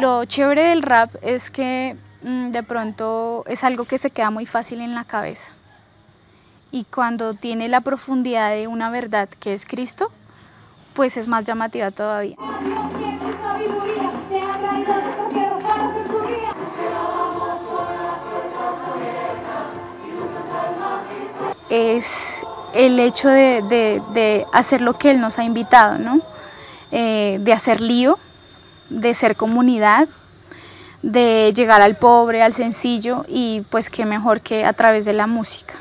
Lo chévere del rap es que mm, de pronto es algo que se queda muy fácil en la cabeza. Y cuando tiene la profundidad de una verdad que es Cristo, pues es más llamativa todavía. Es el hecho de, hacer lo que Él nos ha invitado, ¿no? Eh, de hacer lío, de ser comunidad, de llegar al pobre, al sencillo y pues qué mejor que a través de la música.